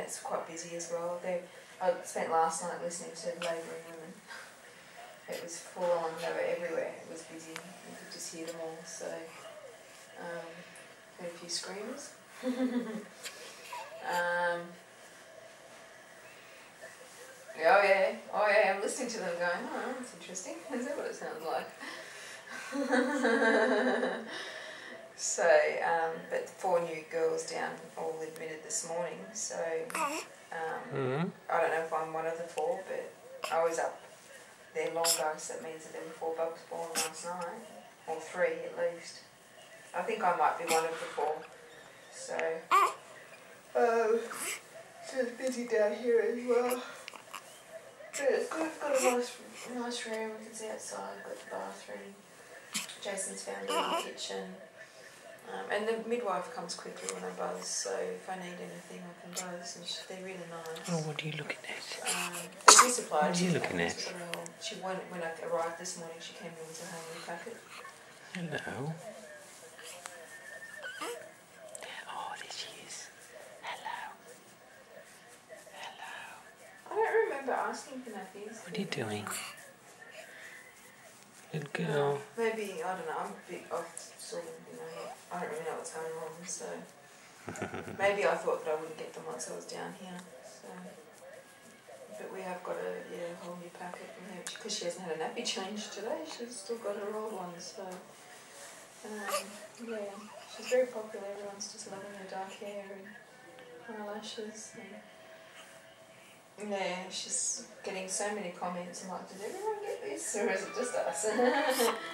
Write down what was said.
it's quite busy as well. They, I spent last night listening to Labouring Women. It was full on, they were everywhere. It was busy. You could just hear them all. So, um, heard a few screams. um, oh yeah, oh yeah, I'm listening to them going, oh, that's interesting. Is that what it sounds like? so, um, but four new girls down all admitted this morning. So, um, Mm-hmm. I don't know if I'm one of the four, but I was up there longer, so that means that there were four bucks born last night, or three at least. I think I might be one of the four. So, um, so it's busy down here as well. But it's good. I've got a nice, nice room. We can see outside. I've got the bathroom. Jason's found it in the kitchen. Um, and the midwife comes quickly when I buzz, so if I need anything, I can buzz, and she, they're really nice. Oh, what are you looking at? Um, supply What are you looking at? but She when, when I arrived this morning, she came in with a packet. Hello. Oh, there she is. Hello. Hello. I don't remember asking for nappies. What are you doing? Good girl. Maybe I don't know. I'm a bit off, sort of. You know, I don't really know what's going on, so maybe I thought that I wouldn't get them once I was down here. So, but we have got a yeah whole new packet from because she hasn't had a nappy change today. She's still got her old one, so um, yeah, she's very popular. Everyone's just loving her dark hair and eyelashes. And, yeah, she's getting so many comments. I'm like, did everyone get this, or is it just us?